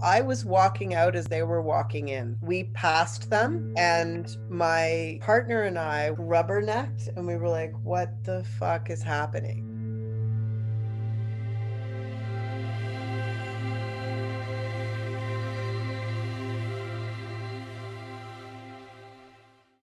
I was walking out as they were walking in. We passed them, and my partner and I rubbernecked, and we were like, what the fuck is happening?